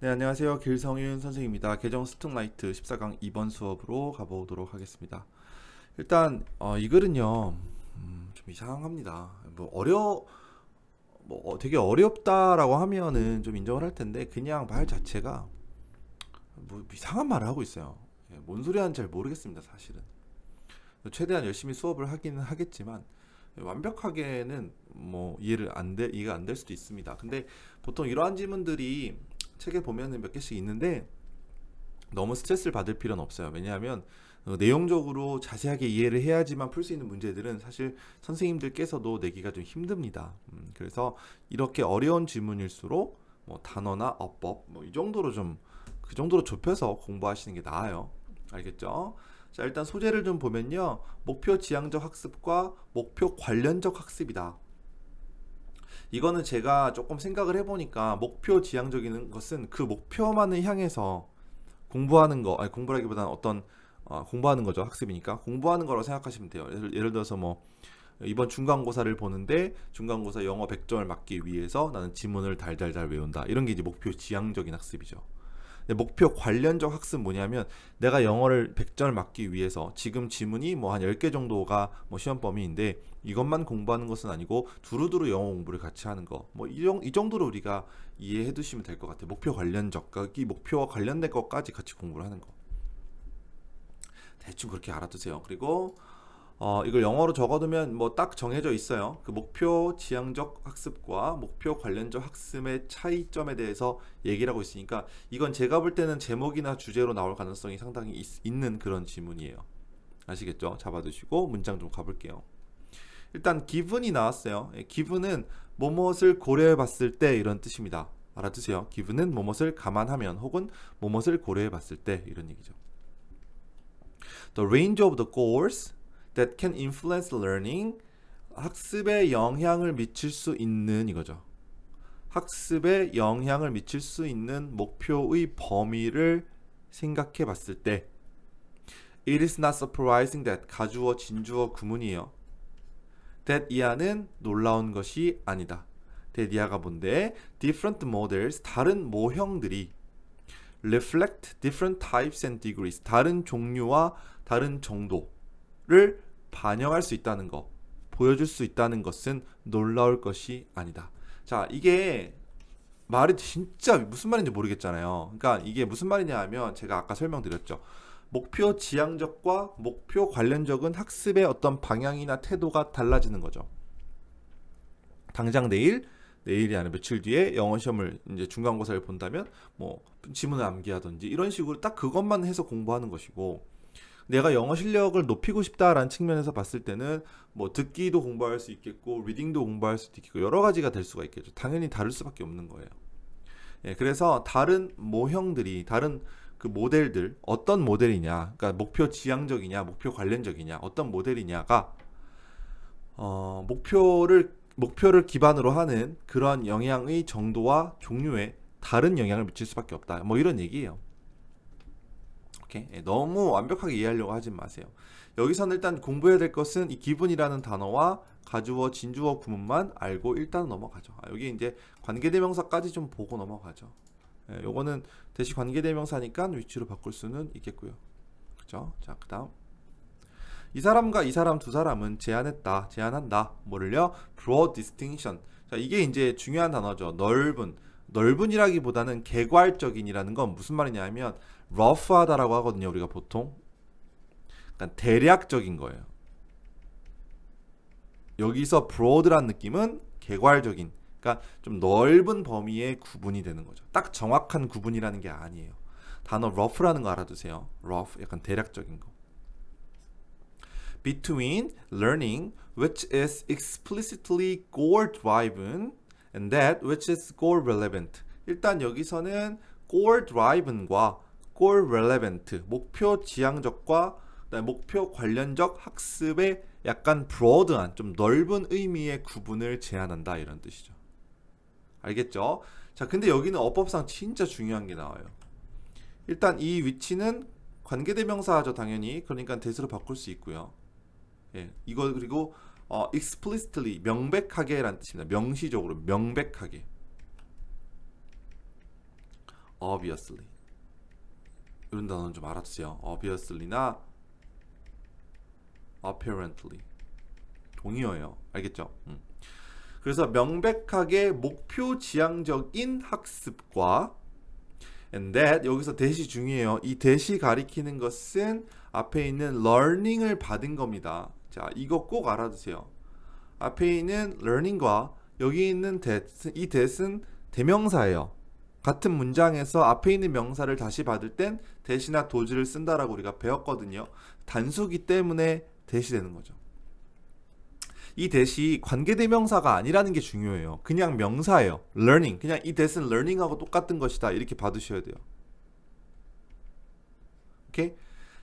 네, 안녕하세요. 길성윤 선생입니다. 계정 스툭라이트 14강 2번 수업으로 가보도록 하겠습니다. 일단 어, 이 글은요, 음, 좀 이상합니다. 뭐 어려, 뭐 어, 되게 어렵다라고 하면은 좀 인정을 할 텐데 그냥 말 자체가 뭐 이상한 말을 하고 있어요. 예, 뭔 소리 하는지 잘 모르겠습니다, 사실은. 최대한 열심히 수업을 하기는 하겠지만 완벽하게는 뭐 이해를 안 돼, 이해가 안 될 수도 있습니다. 근데 보통 이러한 질문들이 책에 보면은 몇 개씩 있는데 너무 스트레스를 받을 필요는 없어요. 왜냐하면 어, 내용적으로 자세하게 이해를 해야지만 풀 수 있는 문제들은 사실 선생님들께서도 내기가 좀 힘듭니다. 음, 그래서 이렇게 어려운 질문일수록 뭐 단어나 어법 뭐 이 정도로 좀 그 정도로 좁혀서 공부하시는 게 나아요. 알겠죠? 자 일단 소재를 좀 보면요 목표 지향적 학습과 목표 관련적 학습이다. 이거는 제가 조금 생각을 해보니까 목표 지향적인 것은 그 목표만을 향해서 공부하는 거, 아니 공부라기보다는 어떤 어, 공부하는 거죠 학습이니까 공부하는 거라고 생각하시면 돼요. 예를, 예를 들어서 뭐 이번 중간고사를 보는데 중간고사 영어 100점을 맞기 위해서 나는 지문을 달달달 외운다 이런 게 이제 목표 지향적인 학습이죠. 목표 관련적 학습 뭐냐면 내가 영어를 100점을 맞기 위해서 지금 지문이 뭐 한 10개 정도가 뭐 시험 범위인데 이것만 공부하는 것은 아니고 두루두루 영어 공부를 같이 하는 거. 뭐이 이 정도로 우리가 이해해 두시면 될 것 같아요. 목표 관련적, 이 목표와 관련된 것까지 같이 공부를 하는 거. 대충 그렇게 알아두세요. 그리고 어, 이걸 영어로 적어두면 뭐 딱 정해져 있어요. 그 목표 지향적 학습과 목표 관련적 학습의 차이점에 대해서 얘기를 하고 있으니까 이건 제가 볼 때는 제목이나 주제로 나올 가능성이 상당히 있, 는 그런 지문이에요. 아시겠죠? 잡아두시고 문장 좀 가볼게요. 일단 기분이 나왔어요. 기분은 뭐뭇을 고려해 봤을 때 이런 뜻입니다. 알아두세요. 기분은 뭐뭇을 감안하면 혹은 뭐뭇을 고려해 봤을 때 이런 얘기죠. The range of the goals that can influence learning 학습에 영향을 미칠 수 있는 이거죠. 학습에 영향을 미칠 수 있는 목표의 범위를 생각해 봤을 때 It is not surprising that 가주어, 진주어, 구문이에요. that 이하는 놀라운 것이 아니다. that 이하가 뭔데? different models, 다른 모형들이 reflect different types and degrees, 다른 종류와 다른 정도 를 반영할 수 있다는 것, 보여줄 수 있다는 것은 놀라울 것이 아니다. 자, 이게 말이 진짜 무슨 말인지 모르겠잖아요. 그러니까 이게 무슨 말이냐 하면 제가 아까 설명드렸죠. 목표 지향적과 목표 관련적은 학습의 어떤 방향이나 태도가 달라지는 거죠. 당장 내일 내일이 아니라 며칠 뒤에 영어 시험을 이제 중간고사를 본다면 뭐 지문을 암기하든지 이런 식으로 딱 그것만 해서 공부하는 것이고 내가 영어 실력을 높이고 싶다라는 측면에서 봤을 때는 뭐 듣기도 공부할 수 있겠고 리딩도 공부할 수도 있겠고 여러 가지가 될 수가 있겠죠. 당연히 다를 수밖에 없는 거예요. 예, 그래서 다른 모형들이 다른 그 모델들 어떤 모델이냐, 그러니까 목표 지향적이냐, 목표 관련적이냐, 어떤 모델이냐가 어, 목표를 목표를 기반으로 하는 그러한 영향의 정도와 종류에 다른 영향을 미칠 수밖에 없다. 뭐 이런 얘기예요. 오케이. 예, 너무 완벽하게 이해하려고 하지 마세요. 여기서는 일단 공부해야 될 것은 이 기분이라는 단어와 가주어, 진주어 구문만 알고 일단 넘어가죠. 아, 여기 이제 관계대명사까지 좀 보고 넘어가죠. 예, 요거는 대시 관계대명사니까 위치로 바꿀 수는 있겠고요. 그죠? 자, 그 다음. 이 사람과 이 사람 두 사람은 제안했다, 제안한다. 뭐를요? broad distinction. 자, 이게 이제 중요한 단어죠. 넓은. 넓은이라기보다는 개괄적인이라는 건 무슨 말이냐 하면 rough하다라고 하거든요. 우리가 보통. 그러니까 대략적인 거예요. 여기서 broad란 느낌은 개괄적인 그러니까 좀 넓은 범위의 구분이 되는 거죠. 딱 정확한 구분이라는 게 아니에요. 단어 rough라는 거 알아두세요. rough 약간 대략적인 거. between learning which is explicitly goal driven and that which is goal relevant. 일단 여기서는 goal driven과 goal relevant 목표 지향적과 목표 관련적 학습의 약간 브로드한 좀 넓은 의미의 구분을 제한한다 이런 뜻이죠. 알겠죠? 자, 근데 여기는 어법상 진짜 중요한 게 나와요. 일단 이 위치는 관계대명사죠, 당연히. 그러니까 대수로 바꿀 수 있고요. 예, 이거 그리고 어, explicitly 명백하게라는 뜻입니다. 명시적으로 명백하게. obviously 이런 단어는 좀 알아두세요. obviously나 apparently 동의어예요. 알겠죠? 음. 그래서 명백하게 목표 지향적인 학습과 and that 여기서 대시 중요해요. 이 대시 가리키는 것은 앞에 있는 learning을 받은 겁니다. 자, 이거 꼭 알아두세요. 앞에 있는 learning과 여기 있는 that, 이 that은 대명사예요. 같은 문장에서 앞에 있는 명사를 다시 받을 땐 대시나 도주를 쓴다라고 우리가 배웠거든요. 단수기 때문에 대시 되는 거죠. 이 대시 관계대명사가 아니라는 게 중요해요. 그냥 명사예요. learning. 그냥 이 대시는 learning하고 똑같은 것이다. 이렇게 받으셔야 돼요. 오케이?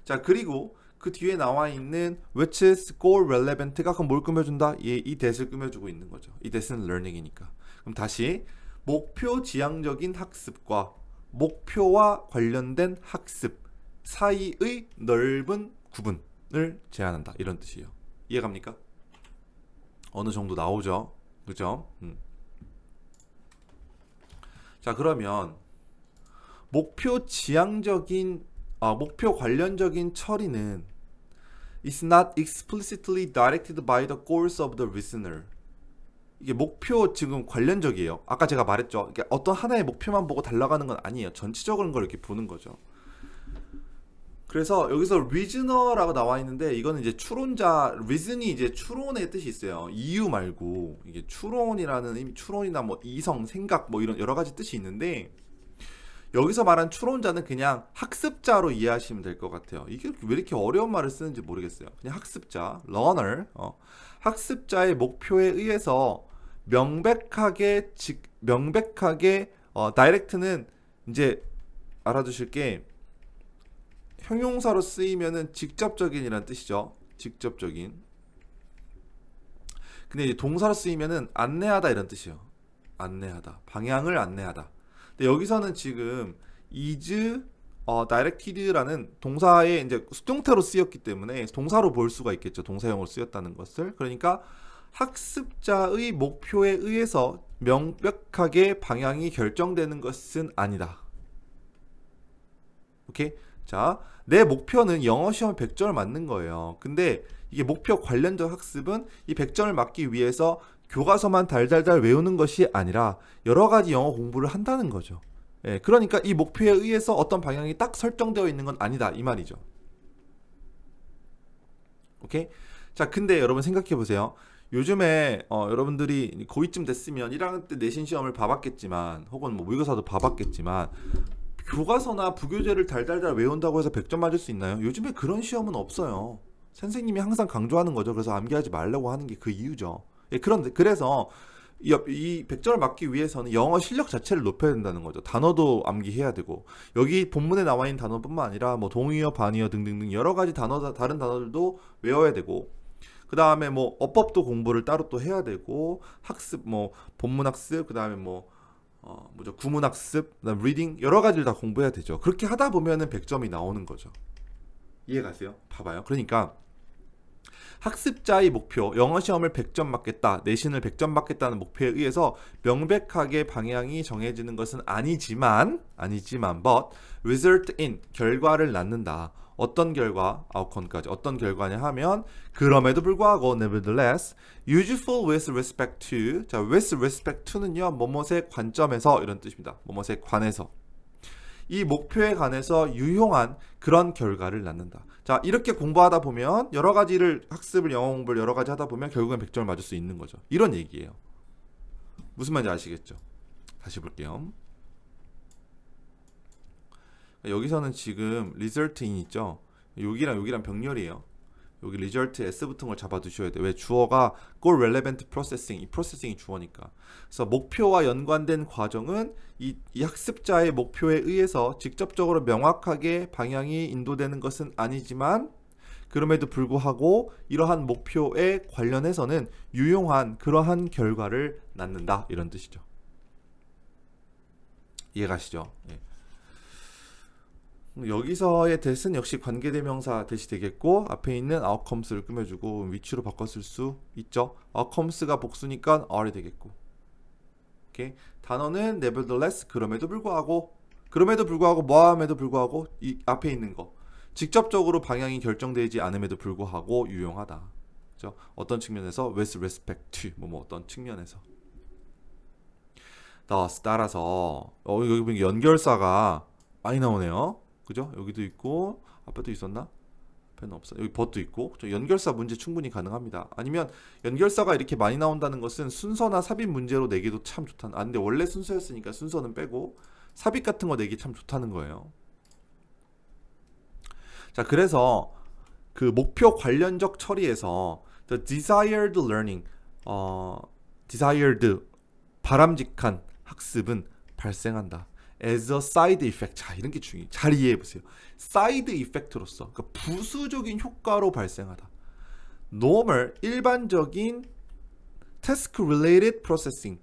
자, 그리고 그 뒤에 나와 있는 which is goal relevant가 그럼 뭘 꾸며준다? 이, 이 대시를 꾸며주고 있는 거죠. 이 대시는 learning이니까. 그럼 다시 목표 지향적인 학습과 목표와 관련된 학습 사이의 넓은 구분을 제한한다. 이런 뜻이에요. 이해갑니까? 어느 정도 나오죠. 그죠? 음. 자, 그러면 목표 지향적인 아, 목표 관련적인 처리는 is not explicitly directed by the goals of the listener. 이게 목표 지금 관련적이에요. 아까 제가 말했죠. 이게 어떤 하나의 목표만 보고 달려가는 건 아니에요. 전체적인 걸 이렇게 보는 거죠. 그래서 여기서 reasoner라고 나와 있는데 이거는 이제 추론자 reason이 이제 추론의 뜻이 있어요. 이유 말고 이게 추론이라는 의미, 추론이나 뭐 이성, 생각 뭐 이런 여러 가지 뜻이 있는데 여기서 말한 추론자는 그냥 학습자로 이해하시면 될 것 같아요. 이게 왜 이렇게 어려운 말을 쓰는지 모르겠어요. 그냥 학습자, learner, 어, 학습자의 목표에 의해서 명백하게 직, 명백하게 어, 다이렉트는 이제 알아두실 게 형용사로 쓰이면은 직접적인이란 뜻이죠. 직접적인. 근데 이제 동사로 쓰이면은 안내하다 이런 뜻이에요. 안내하다. 방향을 안내하다. 근데 여기서는 지금 is 어, directed라는 동사의 이제 수동태로 쓰였기 때문에 동사로 볼 수가 있겠죠. 동사형으로 쓰였다는 것을. 그러니까 학습자의 목표에 의해서 명백하게 방향이 결정되는 것은 아니다. 오케이? 자, 내 목표는 영어 시험 100점을 맞는 거예요. 근데 이게 목표 관련적 학습은 이 100점을 맞기 위해서 교과서만 달달달 외우는 것이 아니라 여러 가지 영어 공부를 한다는 거죠. 예, 그러니까 이 목표에 의해서 어떤 방향이 딱 설정되어 있는 건 아니다 이 말이죠. 오케이? 자, 근데 여러분 생각해 보세요. 요즘에 어, 여러분들이 고2쯤 됐으면 1학년 때 내신 시험을 봐봤겠지만 혹은 뭐 모의고사도 봐봤겠지만 교과서나 부교재를 달달달 외운다고 해서 100점 맞을 수 있나요? 요즘에 그런 시험은 없어요. 선생님이 항상 강조하는 거죠. 그래서 암기하지 말라고 하는 게 그 이유죠. 예, 그런데 그래서 이, 이 100점을 맞기 위해서는 영어 실력 자체를 높여야 된다는 거죠. 단어도 암기해야 되고 여기 본문에 나와 있는 단어뿐만 아니라 뭐 동의어, 반의어 등등등 여러 가지 단어 다른 단어들도 외워야 되고 그 다음에 뭐 어법도 공부를 따로 또 해야 되고 학습 뭐 본문 학습 그 다음에 뭐 어, 뭐죠 구문 학습 그다음 reading 여러 가지를 다 공부해야 되죠. 그렇게 하다 보면은 100점이 나오는 거죠. 이해 가세요? 봐봐요. 그러니까 학습자의 목표, 영어 시험을 100점 맞겠다, 내신을 100점 맞겠다는 목표에 의해서 명백하게 방향이 정해지는 것은 아니지만, 아니지만, but result in 결과를 낳는다. 어떤 결과, outcome까지 어떤 결과냐 하면 그럼에도 불구하고 nevertheless useful with respect to 자 with respect to는요 뭐뭇의 관점에서 이런 뜻입니다. 뭐뭇에 관해서 이 목표에 관해서 유용한 그런 결과를 낳는다. 자, 이렇게 공부하다 보면 여러 가지를 학습을 영어 공부를 여러 가지 하다 보면 결국엔 100점을 맞을 수 있는 거죠. 이런 얘기예요. 무슨 말인지 아시겠죠? 다시 볼게요. 여기서는 지금 in 있죠. 여기랑 여기랑 병렬이에요. 여기 result s 붙은 걸 잡아 두셔야 돼요. 왜 주어가 goal relevant processing 이 프로세싱이 주어니까. 그래서 목표와 연관된 과정은 이, 이 학습자의 목표에 의해서 직접적으로 명확하게 방향이 인도되는 것은 아니지만 그럼에도 불구하고 이러한 목표에 관련해서는 유용한 그러한 결과를 낳는다 이런 뜻이죠. 이해가시죠? 예. 여기서의 대신 역시 관계대명사 대시 되겠고 앞에 있는 outcomes를 꾸며주고 위치로 바꿨을 수 있죠. outcomes가 복수니까 are이 되겠고. 오케이. 단어는 nevertheless 그럼에도 불구하고 그럼에도 불구하고 뭐함에도 불구하고 이 앞에 있는 거 직접적으로 방향이 결정되지 않음에도 불구하고 유용하다. 그죠? 어떤 측면에서 with respect to 뭐, 뭐 어떤 측면에서 thus 따라서 어, 여기 보면 연결사가 많이 나오네요. 그죠? 여기도 있고 앞에도 있었나? 앞에는 없어. 여기 버도 있고? 연결사 문제 충분히 가능합니다. 아니면 연결사가 이렇게 많이 나온다는 것은 순서나 삽입 문제로 내기도 참 좋다. 아 근데 원래 순서였으니까 순서는 빼고 삽입 같은 거 내기 참 좋다는 거예요. 자, 그래서 그 목표 관련적 처리에서 the desired learning 어 desired 바람직한 학습은 발생한다. As a side effect. 자, 이런 게 중요해. 잘 이해해 보세요. side effect로서 그러니까 부수적인 효과로 발생하다. normal 일반적인 task related processing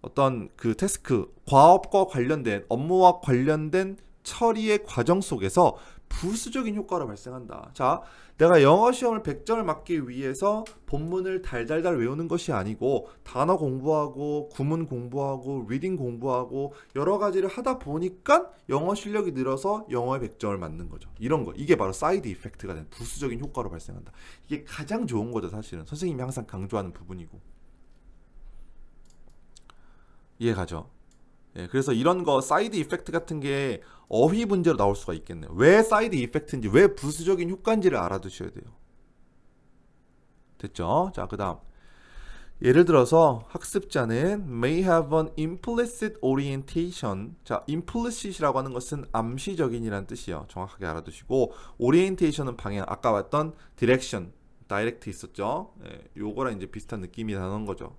어떤 그 태스크 과업과 관련된 업무와 관련된 처리의 과정 속에서 부수적인 효과로 발생한다. 자, 내가 영어 시험을 100점을 맞기 위해서 본문을 달달달 외우는 것이 아니고 단어 공부하고 구문 공부하고 reading 공부하고 여러 가지를 하다 보니까 영어 실력이 늘어서 영어에 100점을 맞는 거죠. 이런 거. 이게 바로 side effect가 된 부수적인 효과로 발생한다. 이게 가장 좋은 거죠, 사실은. 선생님이 항상 강조하는 부분이고. 이해 가죠? 예, 그래서 이런 거 side effect 같은 게 어휘 문제로 나올 수가 있겠네요. 왜 side effect인지, 왜 부수적인 효과인지를 알아두셔야 돼요. 됐죠? 자, 그 다음. 예를 들어서 학습자는 may have an implicit orientation. 자, implicit이라고 하는 것은 암시적인이라는 뜻이에요. 정확하게 알아두시고 orientation은 방향. 아까 봤던 direction, direct 있었죠. 예, 요거랑 이제 비슷한 느낌이 나는 거죠.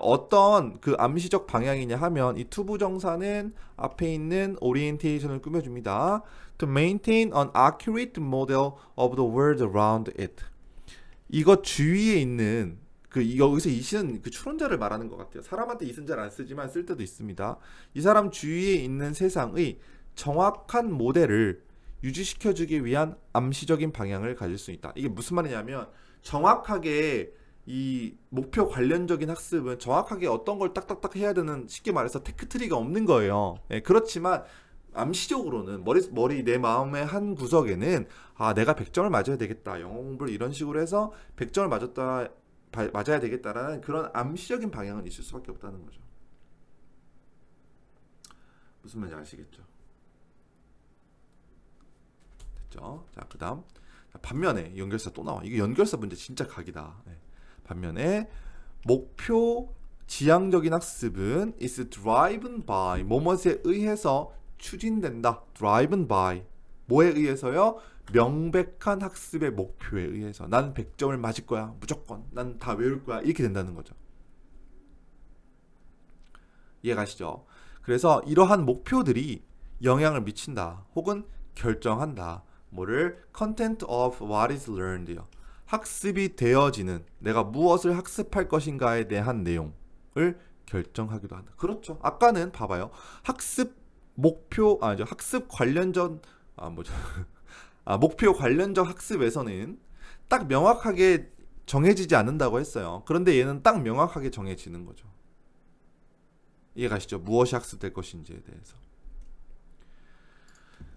어떤 그 암시적 방향이냐 하면 이 to부정사는 앞에 있는 orientation을 꾸며줍니다. To maintain an accurate model of the world around it. 이거 주위에 있는 그 여기서 이 시는 그 추론자를 말하는 것 같아요. 사람한테 이슨 잘안 쓰지만 쓸 때도 있습니다. 이 사람 주위에 있는 세상의 정확한 모델을 유지시켜주기 위한 암시적인 방향을 가질 수 있다. 이게 무슨 말이냐면 정확하게 이 목표 관련적인 학습은 정확하게 어떤 걸 딱딱딱 해야 되는 쉽게 말해서 테크트리가 없는 거예요. 예, 그렇지만 암시적으로는 머리 머리 내 마음의 한 구석에는 아 내가 100점을 맞아야 되겠다. 영어 공부를 이런 식으로 해서 100점을 맞았다 바, 맞아야 되겠다라는 그런 암시적인 방향은 있을 수밖에 없다는 거죠. 무슨 말인지 아시겠죠? 됐죠? 자, 그다음 반면에 연결사 또 나와. 이게 연결사 문제 진짜 각이다. 네. 반면에 목표 지향적인 학습은 is driven by 뭐뭇에 의해서 추진된다. driven by 뭐에 의해서요? 명백한 학습의 목표에 의해서 난 100점을 맞을 거야. 무조건. 난 다 외울 거야. 이렇게 된다는 거죠. 이해가시죠? 그래서 이러한 목표들이 영향을 미친다. 혹은 결정한다. 뭐를 content of what is learned요. 학습이 되어지는 내가 무엇을 학습할 것인가에 대한 내용을 결정하기도 한다. 그렇죠. 아까는 봐봐요. 학습 목표 아니죠. 학습 관련전 아 뭐죠? 아 목표 관련적 학습에서는 딱 명확하게 정해지지 않는다고 했어요. 그런데 얘는 딱 명확하게 정해지는 거죠. 이해가시죠? 무엇이 학습될 것인지에 대해서.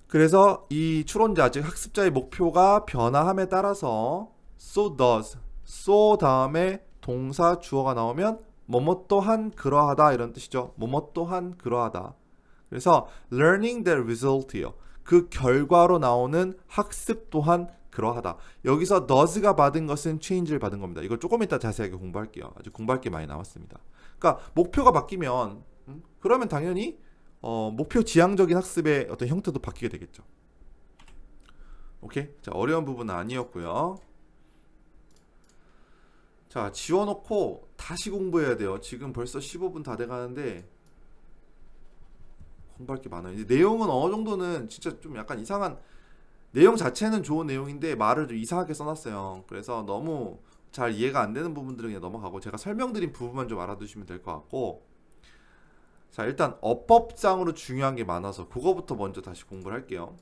그래서 이 추론자 즉 학습자의 목표가 변화함에 따라서 so does so 다음에 동사 주어가 나오면 뭐뭐 또한 그러하다 이런 뜻이죠. 뭐뭐 또한 그러하다. 그래서 learning the result요. 그 결과로 나오는 학습 또한 그러하다. 여기서 does가 받은 것은 change를 받은 겁니다. 이걸 조금 이따 자세하게 공부할게요. 아주 공부할 게 많이 나왔습니다. 그러니까 목표가 바뀌면 음? 그러면 당연히 어, 목표 지향적인 학습의 어떤 형태도 바뀌게 되겠죠. 오케이. 자, 어려운 부분은 아니었고요. 자 지워놓고 다시 공부해야 돼요. 지금 벌써 15분 다 돼가는데 공부할 게 많아요. 이제 내용은 어느 정도는 진짜 좀 약간 이상한 내용 자체는 좋은 내용인데 말을 좀 이상하게 써놨어요. 그래서 너무 잘 이해가 안 되는 부분들은 그냥 넘어가고 제가 설명드린 부분만 좀 알아두시면 될 것 같고. 자 일단 어법상으로 중요한 게 많아서 그거부터 먼저 다시 공부를 할게요.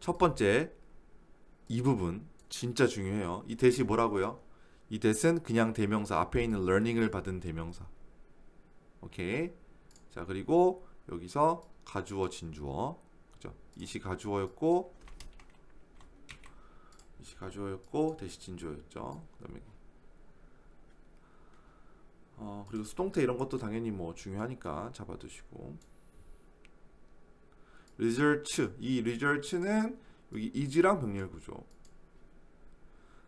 첫 번째 이 부분 진짜 중요해요. 이 대시 뭐라고요? 이 대는 그냥 대명사 앞에 있는 learning을 받은 대명사. 오케이. 자 그리고 여기서 가주어 진주어 그죠? 이시 가주어였고 이시 가주어였고 대시 진주어였죠. 그다음에 어 그리고 수동태 이런 것도 당연히 뭐 중요하니까 잡아두시고 research 이 research는 여기 is랑 병렬 구조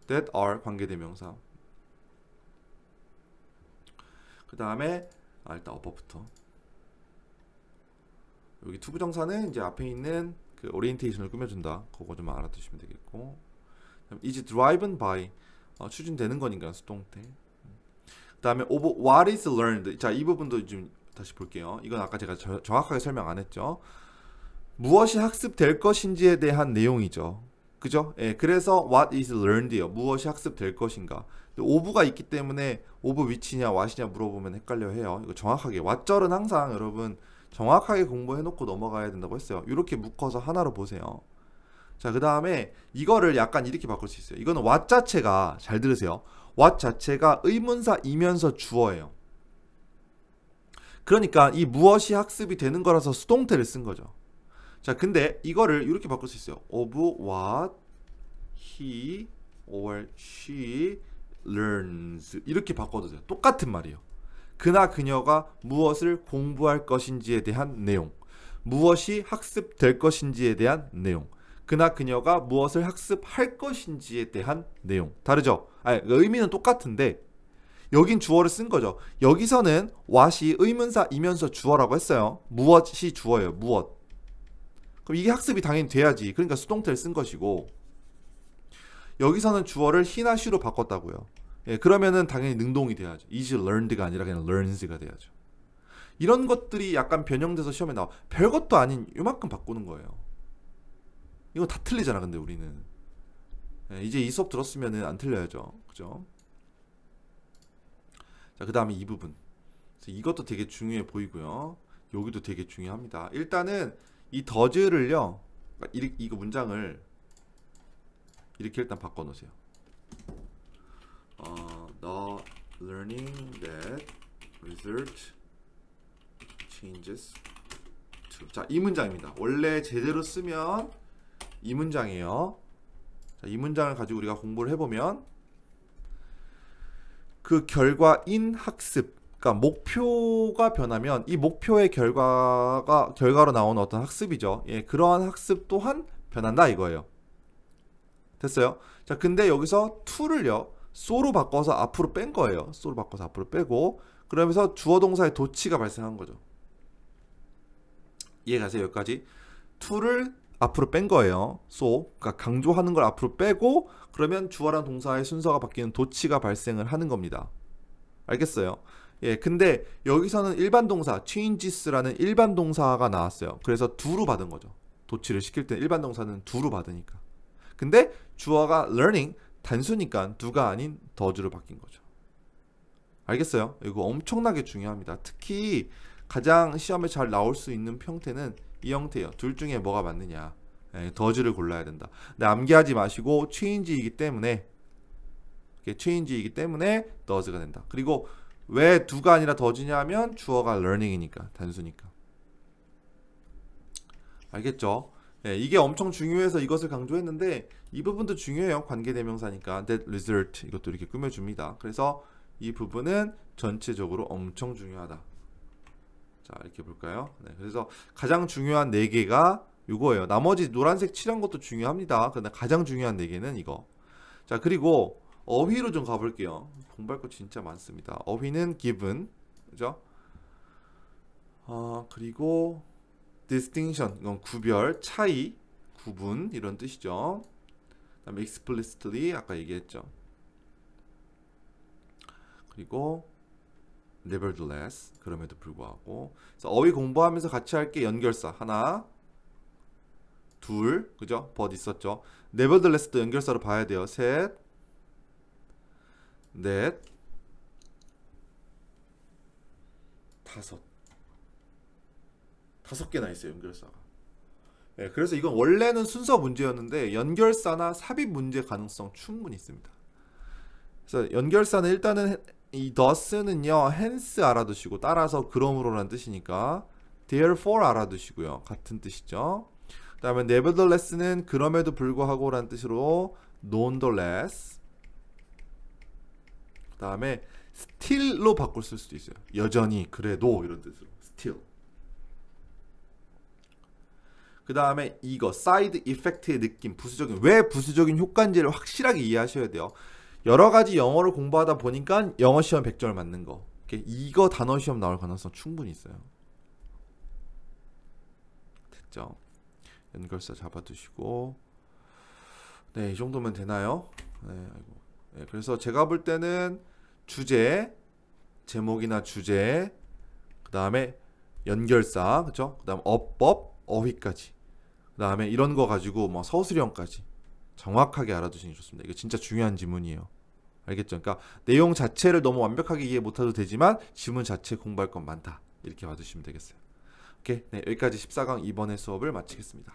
that are 관계대명사. 그 다음에 아, 일단 어법부터. 여기 to부정사는 이제 앞에 있는 그 orientation을 꾸며준다. 그거 좀 알아두시면 되겠고. is driven by 어, 추진되는 거니까 수동태. 그 다음에 of what is learned. 자 이 부분도 좀 다시 볼게요. 이건 아까 제가 저, 정확하게 설명 안 했죠. 무엇이 학습될 것인지에 대한 내용이죠 그죠? 예, 그래서 what is learned요 무엇이 학습될 것인가 of가 있기 때문에 of which냐 what이냐 물어보면 헷갈려 해요 이거 정확하게 what절은 항상 여러분 정확하게 공부해 놓고 넘어가야 된다고 했어요 이렇게 묶어서 하나로 보세요 자, 그 다음에 이거를 약간 이렇게 바꿀 수 있어요. 이거는 what 자체가 잘 들으세요. what 자체가 의문사이면서 주어예요. 그러니까 이 무엇이 학습이 되는 거라서 수동태를 쓴 거죠. 자, 근데 이거를 이렇게 바꿀 수 있어요. of what he or she learns 이렇게 바꿔도 돼요. 똑같은 말이에요. 그나 그녀가 무엇을 공부할 것인지에 대한 내용, 무엇이 학습될 것인지에 대한 내용. 그나 그녀가 무엇을 학습할 것인지에 대한 내용 다르죠? 아니, 의미는 똑같은데 여긴 주어를 쓴 거죠. 여기서는 what이 의문사이면서 주어라고 했어요. 무엇이 주어예요. 무엇. 그럼 이게 학습이 당연히 돼야지. 그러니까 수동태를 쓴 것이고 여기서는 주어를 she로 바꿨다고요. 예, 그러면은 당연히 능동이 돼야죠. is learned가 아니라 그냥 learns가 돼야죠. 이런 것들이 약간 변형돼서 시험에 나와. 별것도 아닌 이만큼 바꾸는 거예요. 이거 다 틀리잖아 근데 우리는 네, 이제 이 수업 들었으면 안 틀려야죠 그죠 자 그 다음에 이 부분 이것도 되게 중요해 보이고요 여기도 되게 중요합니다 일단은 이 더즈를요 이거 문장을 이렇게 일단 바꿔 놓으세요. 어, the learning that result changes to. 자이 문장입니다. 원래 제대로 쓰면 이 문장이에요. 자, 이 문장을 가지고 우리가 공부를 해보면 그 결과인 학습, 그러니까 목표가 변하면 이 목표의 결과가 결과로 나오는 어떤 학습이죠. 예, 그러한 학습 또한 변한다 이거예요. 됐어요? 자, 근데 여기서 to를요, so로 바꿔서 앞으로 뺀 거예요. so로 바꿔서 앞으로 빼고 그러면서 주어 동사의 도치가 발생한 거죠. 이해가세요? 여기까지? to를 앞으로 뺀 거예요. so 그러니까 강조하는 걸 앞으로 빼고 그러면 주어랑 동사의 순서가 바뀌는 도치가 발생을 하는 겁니다. 알겠어요? 예, 근데 여기서는 일반 동사 changes라는 일반 동사가 나왔어요. 그래서 두로 받은 거죠. 도치를 시킬 때 일반 동사는 두로 받으니까. 근데 주어가 learning 단수니까 두가 아닌 더즈로 바뀐 거죠. 알겠어요? 이거 엄청나게 중요합니다. 특히 가장 시험에 잘 나올 수 있는 형태는 이 형태예요. 둘 중에 뭐가 맞느냐. 예, 더즈를 골라야 된다. 근데 암기하지 마시고 change이기 때문에 change이기 때문에 does가 된다. 그리고 왜 두가 아니라 더즈냐 하면 주어가 learning이니까 단수니까. 알겠죠? 예, 이게 엄청 중요해서 이것을 강조했는데 이 부분도 중요해요. 관계대명사니까 that result 이것도 이렇게 꾸며줍니다. 그래서 이 부분은 전체적으로 엄청 중요하다. 자 이렇게 볼까요? 네, 그래서 가장 중요한 네 개가 이거예요. 나머지 노란색 칠한 것도 중요합니다. 그런데 가장 중요한 네 개는 이거. 자 그리고 어휘로 좀 가볼게요. 공부할 거 진짜 많습니다. 어휘는 given, 그죠? 어, 그리고 distinction, 이건 구별, 차이, 구분 이런 뜻이죠. 그다음에 explicitly 아까 얘기했죠. 그리고 nevertheless 그럼에도 불구하고 그래서 어휘 공부하면서 같이 할 게 연결사 하나 둘 그죠 but 있었죠 nevertheless도 연결사로 봐야 돼요 셋 넷 다섯 다섯 개나 있어요 연결사가 네, 그래서 이건 원래는 순서 문제였는데 연결사나 삽입 문제 가능성 충분히 있습니다 그래서 연결사는 일단은 이 thus는요 hence 알아두시고 따라서 그러므로라는 뜻이니까 therefore 알아두시고요. 같은 뜻이죠. 그 다음에 nevertheless는 그럼에도 불구하고라는 뜻으로 nonetheless. 그다음에 still로 바꿀 쓸 수도 있어요. 여전히 그래도 이런 뜻으로 still. 그 다음에 이거 side effect의 느낌 부수적인 왜 부수적인 효과인지를 확실하게 이해하셔야 돼요. 여러 가지 영어를 공부하다 보니까 영어 시험 100점을 맞는 거. 이거 단어 시험 나올 가능성 충분히 있어요. 됐죠? 연결사 잡아두시고 네, 이 정도면 되나요? 네, 아이고. 네, 그래서 제가 볼 때는 주제, 제목이나 주제, 그 다음에 연결사, 그죠? 그 다음 어법, 어휘까지. 그 다음에 이런 거 가지고 뭐 서술형까지 정확하게 알아두시는 게 좋습니다. 이거 진짜 중요한 지문이에요. 알겠죠? 그러니까 내용 자체를 너무 완벽하게 이해 못해도 되지만 지문 자체 공부할 건 많다. 이렇게 봐주시면 되겠어요. 오케이. 네, 여기까지 14강 2번의 수업을 마치겠습니다.